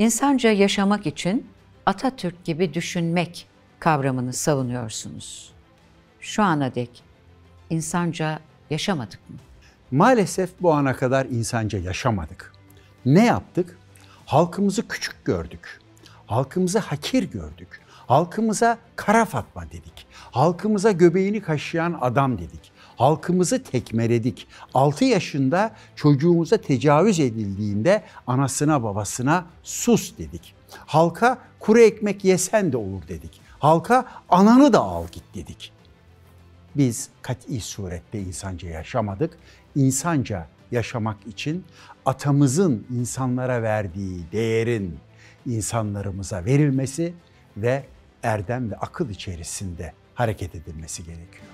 İnsanca yaşamak için Atatürk gibi düşünmek kavramını savunuyorsunuz. Şu ana dek insanca yaşamadık mı? Maalesef bu ana kadar insanca yaşamadık. Ne yaptık? Halkımızı küçük gördük. Halkımızı hakir gördük. Halkımıza kara Fatma dedik. Halkımıza göbeğini kaşıyan adam dedik. Halkımızı tekmeledik. 6 yaşında çocuğumuza tecavüz edildiğinde anasına babasına sus dedik. Halka kuru ekmek yesen de olur dedik. Halka ananı da al git dedik. Biz kat'i surette insanca yaşamadık. İnsanca yaşamak için atamızın insanlara verdiği değerin insanlarımıza verilmesi ve erdem ve akıl içerisinde hareket edilmesi gerekiyor.